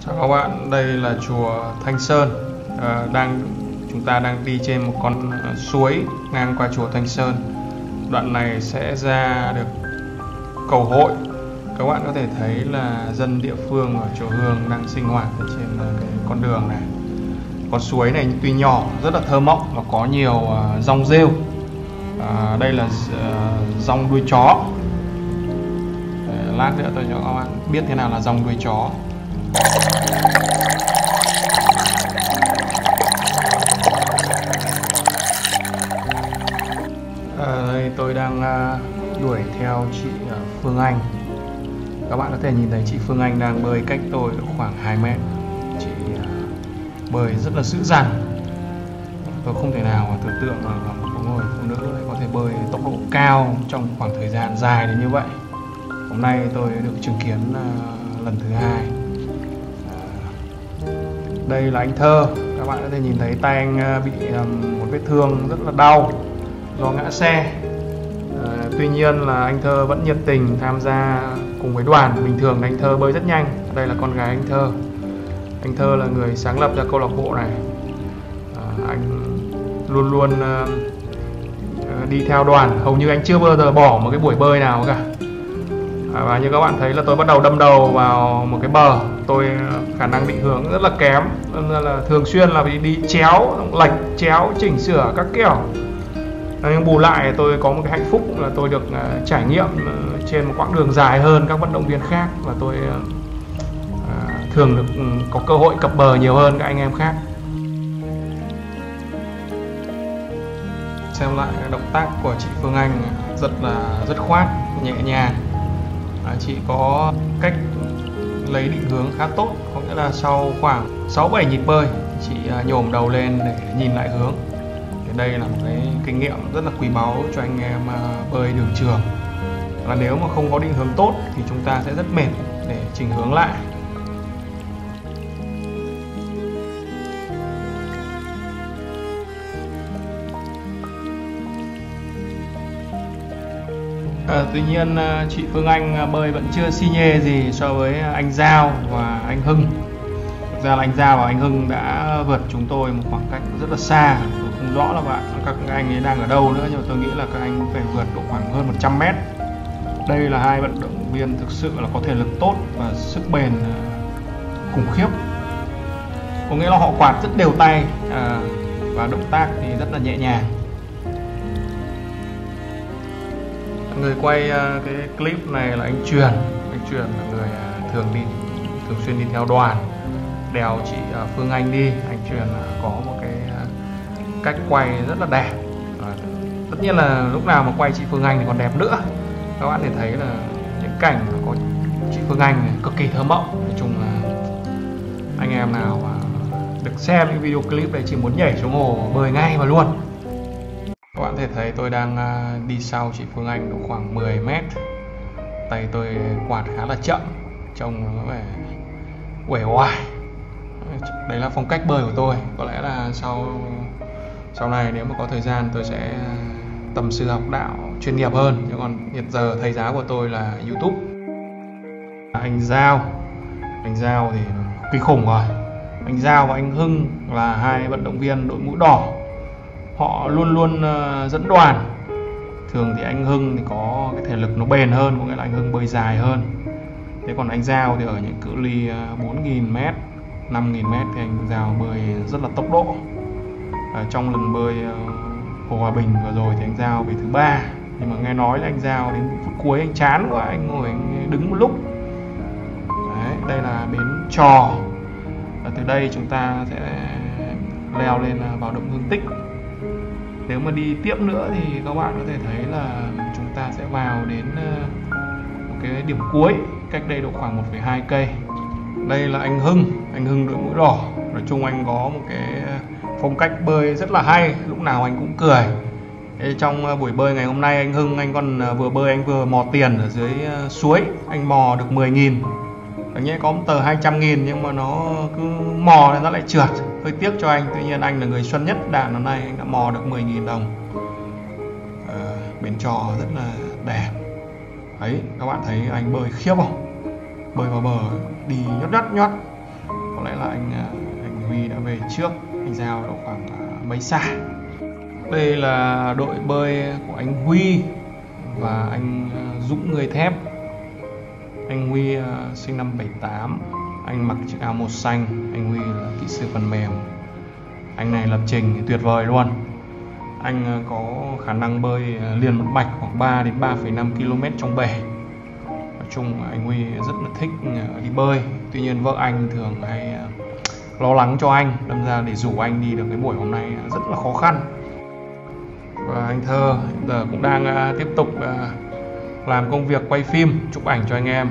Chào các bạn, đây là chùa Thanh Sơn. À, đang chúng ta đang đi trên một con ờ, suối ngang qua chùa Thanh Sơn. Đoạn này sẽ ra được cầu hội. Các bạn có thể thấy là dân địa phương ở chùa Hương đang sinh hoạt ở trên ờ, cái con đường này. Con suối này tuy nhỏ rất là thơ mộng và có nhiều uh, rong rêu. À, đây là uh, rong đuôi chó. Để lát nữa tôi cho các bạn biết thế nào là rong đuôi chó. À, đây, tôi đang à, đuổi theo chị à, Phương Anh. Các bạn có thể nhìn thấy chị Phương Anh đang bơi cách tôi khoảng 2 mét. Chị bơi rất là dữ dằn. Tôi không thể nào mà tưởng tượng là một người phụ nữ lại có thể bơi tốc độ cao trong khoảng thời gian dài đến như vậy. Hôm nay tôi được chứng kiến lần thứ hai đây là anh thơ. Các bạn có thể nhìn thấy tay anh ờ, bị ờ, một vết thương rất là đau do ngã xe. À, tuy nhiên là anh thơ vẫn nhiệt tình tham gia cùng với đoàn. Bình thường anh thơ bơi rất nhanh. Đây là con gái anh thơ. Anh thơ là người sáng lập ra câu lạc bộ này. À, anh luôn luôn đi theo đoàn. Hầu như anh chưa bao giờ bỏ một cái buổi bơi nào cả à, và như các bạn thấy là tôi bắt đầu đâm đầu vào một cái bờ. Tôi à, khả năng định hướng rất là kém nên là thường xuyên là bị đi chéo lệch chéo chỉnh sửa các kiểu. Nhưng bù lại tôi có một cái hạnh phúc là tôi được à, trải nghiệm à, trên một quãng đường dài hơn các vận động viên khác và tôi thường được ừ, có cơ hội cập bờ nhiều hơn các anh em khác. Xem lại động tác của chị Phương Anh rất là rất khoát nhẹ nhàng à, chị có cách lấy định hướng khá tốt có nghĩa là sau khoảng 6-7 nhịp bơi chị à, nhổm đầu lên để nhìn lại hướng. Thì đây là một cái kinh nghiệm rất là quý báu cho anh em à, bơi đường trường. Và nếu mà không có định hướng tốt thì chúng ta sẽ rất mệt để chỉnh hướng lại. Ờ, à, tuy nhiên ờ, chị Phương Anh ờ, bơi vẫn chưa xi nhê gì so với anh Giao và anh Hưng. Thực ra là anh Giao và anh Hưng đã vượt chúng tôi một khoảng cách rất là xa. Tôi không rõ là bạn các anh ấy đang ở đâu nữa nhưng mà tôi nghĩ là các anh phải vượt độ khoảng hơn 100 mét. Đây là hai vận động viên thực sự là có thể lực tốt và sức bền khủng khiếp. Có nghĩa là họ quạt rất đều tay à, và động tác thì rất là nhẹ nhàng. Người quay ờ, cái clip này là anh truyền. Anh truyền là người ờ, thường đi, thường xuyên đi theo đoàn, đèo chị ờ, Phương Anh đi. Anh truyền có một cái cách quay rất là đẹp. Tất nhiên là lúc nào mà quay chị Phương Anh thì còn đẹp nữa. Các bạn thể thấy là những cảnh có chị Phương Anh này cực kỳ thơ mộng. Nói chung là anh em nào mà được xem những video clip này chỉ muốn nhảy xuống hồ, bơi ngay và luôn các bạn thể thấy tôi đang à, đi sau chị Phương Anh độ khoảng 10 mét. Tay tôi quạt khá là chậm, Trông nó vẻ uể oải. Đấy là phong cách bơi của tôi. Có lẽ là sau sau này nếu mà có thời gian tôi sẽ à, tầm sư học đạo chuyên nghiệp hơn. Nhưng còn hiện giờ thầy giáo của tôi là Youtube. À, anh Giao. Anh Giao thì kinh khủng rồi. Anh Giao và anh Hưng là hai vận động viên đội mũ đỏ họ luôn luôn ờ, dẫn đoàn. Thường thì anh Hưng thì có cái thể lực nó bền hơn có nghĩa là anh Hưng bơi dài hơn. Thế còn anh Giao thì ở những cự ly 4.000 m 5.000 m thì anh Giao bơi rất là tốc độ. Ở trong lần bơi ờ, Hồ Hòa Bình vừa rồi thì anh Giao về thứ ba. Nhưng mà nghe nói là anh Giao đến phút cuối anh chán quá anh ngồi anh đứng một lúc. Đấy, đây là bến trò. Và từ đây chúng ta sẽ leo lên vào động hương tích nếu mà đi tiếp nữa thì các bạn có thể thấy là chúng ta sẽ vào đến ờ, một cái điểm cuối cách đây độ khoảng 1,2 cây. Đây là anh Hưng anh Hưng đội mũ đỏ. Nói chung anh có một cái ờ, phong cách bơi rất là hay lúc nào anh cũng cười. Trong ờ, buổi bơi ngày hôm nay anh Hưng anh còn vừa bơi anh vừa mò tiền ở dưới suối. Anh mò được 10 nghìn. Đáng nhẽ có một tờ 200 nghìn nhưng mà nó cứ mò nên nó lại trượt hơi tiếc cho anh tuy nhiên anh là người xuân nhất đàn hôm nay anh đã mò được 10.000 đồng. Ờ, à, bến trò rất là đẹp. Ấy các bạn thấy anh bơi khiếp không? Bơi vào bờ đi nhót nhót nhót. Lẽ là anh à, anh Huy đã về trước anh giao độ khoảng à, mấy xa đây là đội bơi của anh Huy và anh à, Dũng người thép. Anh Huy sinh năm 78 anh mặc chiếc áo màu xanh anh Huy là kỹ sư phần mềm. Anh này lập trình tuyệt vời luôn. Anh ờ, có khả năng bơi ờ, liền một mạch khoảng 3 đến 3,5 km trong bể. Nói chung anh Huy rất là thích ờ, đi bơi. Tuy nhiên vợ anh thường hay lo lắng cho anh đâm ra để rủ anh đi được cái buổi hôm nay rất là khó khăn. Và anh thơ giờ cũng đang tiếp tục làm công việc quay phim chụp ảnh cho anh em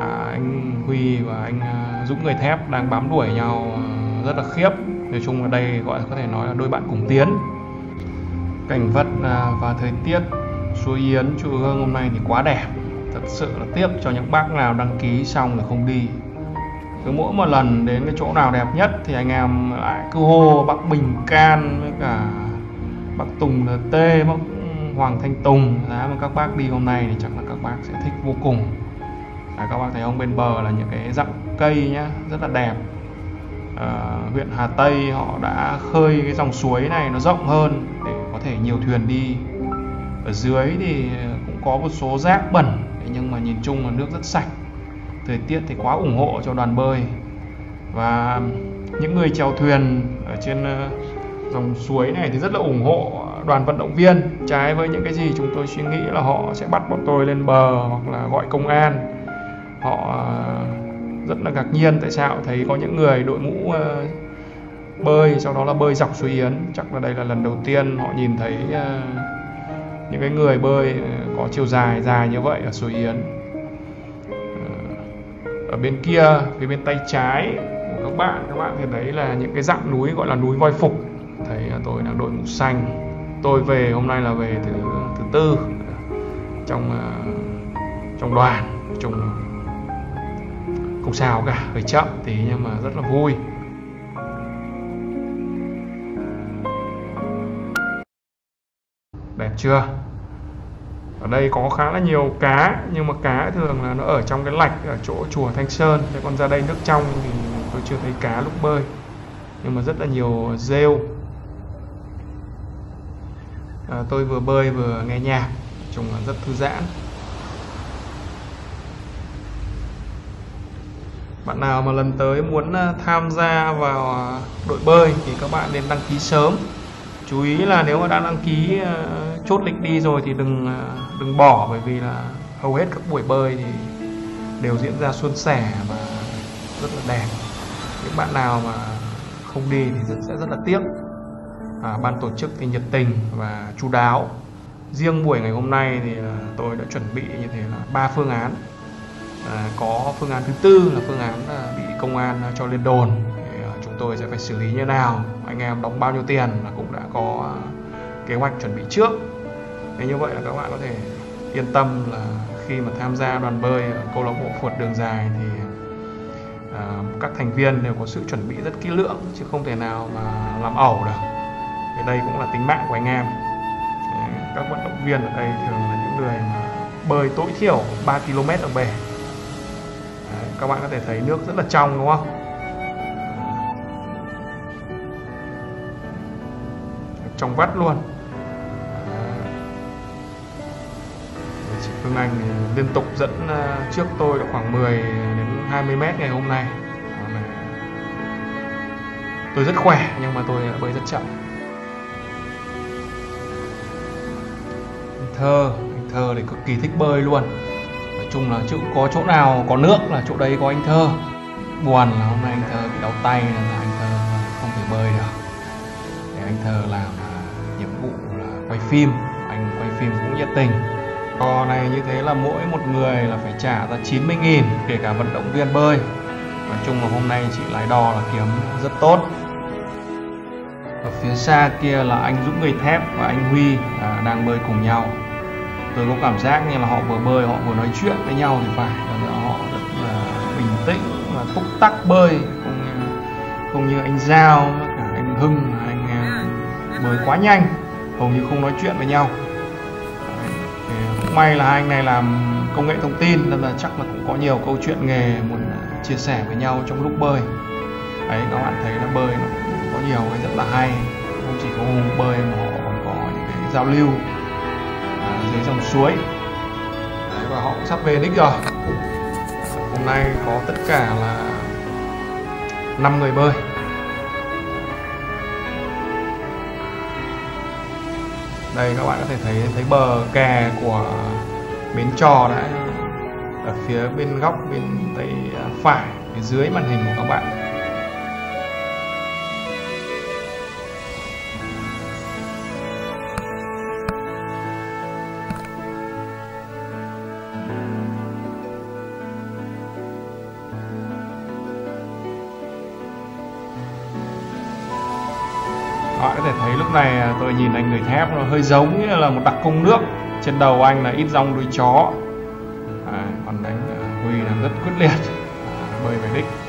à, anh huy và anh à, dũng người thép đang bám đuổi nhau à, rất là khiếp. Nói chung ở đây gọi có thể nói là đôi bạn cùng tiến. Cảnh vật à, và thời tiết suối yến chùa hương hôm nay thì quá đẹp. Thật sự là tiếc cho những bác nào đăng ký xong rồi không đi. Cứ mỗi một lần đến cái chỗ nào đẹp nhất thì anh em lại cứ hô bác Bình Can với cả bác Tùng T bác Hoàng Thanh Tùng. Giá mà các bác đi hôm nay thì chắc là các bác sẽ thích vô cùng à, các bác thấy không? Bên bờ là những cái dặm cây nhá rất là đẹp. À, huyện Hà Tây họ đã khơi cái dòng suối này nó rộng hơn để có thể nhiều thuyền đi. Ở dưới thì cũng có một số rác bẩn nhưng mà nhìn chung là nước rất sạch. Thời tiết thì quá ủng hộ cho đoàn bơi. Và những người chèo thuyền ở trên ờ, dòng suối này thì rất là ủng hộ đoàn vận động viên. Trái với những cái gì chúng tôi suy nghĩ là họ sẽ bắt bọn tôi lên bờ hoặc là gọi công an họ ờ, rất là ngạc nhiên tại sao thấy có những người đội mũ ờ, bơi, sau đó là bơi dọc suối yến. Chắc là đây là lần đầu tiên họ nhìn thấy ờ, những cái người bơi có chiều dài dài như vậy ở suối yến. Ở bên kia, phía bên tay trái của các bạn các bạn thì thấy là những cái dạng núi gọi là núi voi phục. Thấy tôi đang đội mũ xanh. Tôi về hôm nay là về thứ thứ tư, trong trong đoàn chung không sao cả hơi chậm tí nhưng mà rất là vui. Đẹp chưa? Ở đây có khá là nhiều cá nhưng mà cá thường là nó ở trong cái lạch ở chỗ chùa Thanh Sơn. Thế còn ra đây nước trong thì tôi chưa thấy cá lúc bơi nhưng mà rất là nhiều rêu. À, tôi vừa bơi vừa nghe nhạc chung là rất thư giãn. Bạn nào mà lần tới muốn ờ, tham gia vào ờ, đội bơi thì các bạn nên đăng ký sớm. Chú ý là nếu mà đã đăng ký ờ, chốt lịch đi rồi thì đừng đừng bỏ bởi vì là hầu hết các buổi bơi thì đều diễn ra suôn sẻ và rất là đẹp. Những bạn nào mà không đi thì rất, sẽ rất là tiếc. À, ban tổ chức thì nhiệt tình và chú đáo. Riêng buổi ngày hôm nay thì tôi đã chuẩn bị như thế là ba phương án à, có phương án thứ tư là phương án là bị công an à, cho lên đồn. Thì à, chúng tôi sẽ phải xử lý như nào anh em đóng bao nhiêu tiền là cũng đã có à, kế hoạch chuẩn bị trước. Thế như vậy là các bạn có thể yên tâm là khi mà tham gia đoàn bơi ở câu lạc bộ phượt đường dài thì à, các thành viên đều có sự chuẩn bị rất kỹ lưỡng chứ không thể nào mà làm ẩu được. Thì đây cũng là tính mạng của anh em. Các vận động viên ở đây thường là những người mà bơi tối thiểu 3 km ở bể. Đấy, các bạn có thể thấy nước rất là trong đúng không? Trong vắt luôn. Phương Anh liên tục dẫn ờ, trước tôi khoảng 10 đến 20 mét ngày hôm nay. Ờ, tôi rất khỏe nhưng mà tôi bơi rất chậm. Thơ anh thơ thì cực kỳ thích bơi luôn chung là chữ có chỗ nào có nước là chỗ đấy có anh thơ. Buồn là hôm nay anh thơ bị đau tay nên là anh thơ không thể bơi được. Để anh thơ làm à, nhiệm vụ là quay phim. Anh quay phim cũng nhiệt tình. Đò này như thế là mỗi một người là phải trả ra 90 nghìn kể cả vận động viên bơi. Nói chung là hôm nay chị lái đò là kiếm rất tốt. Ở phía xa kia là anh Dũng người thép và anh Huy à, đang bơi cùng nhau. Tôi có cảm giác như là họ vừa bơi họ vừa nói chuyện với nhau thì phải. Và họ rất là bình tĩnh và túc tắc bơi không như, không như anh Giao với cả anh Hưng anh à, bơi quá nhanh hầu như không nói chuyện với nhau. May là hai anh này làm công nghệ thông tin nên là chắc là cũng có nhiều câu chuyện nghề muốn chia sẻ với nhau trong lúc bơi. Đấy các bạn thấy là bơi nó có nhiều cái rất là hay. Không chỉ có bơi mà họ còn có những cái giao lưu. à, dưới dòng suối. Đấy, và họ cũng sắp về đích rồi. Hôm nay có tất cả là 5 người bơi. Đây các bạn có thể thấy thấy bờ kè của bến trò đã ở phía bên góc bên tay phải phía dưới màn hình của các bạn. Bạn có thể thấy lúc này à, tôi nhìn anh người thép nó hơi giống như là một đặc công nước. Trên đầu anh là ít rong đuôi chó. À, còn đánh à, huy là rất quyết liệt. À, bơi về đích.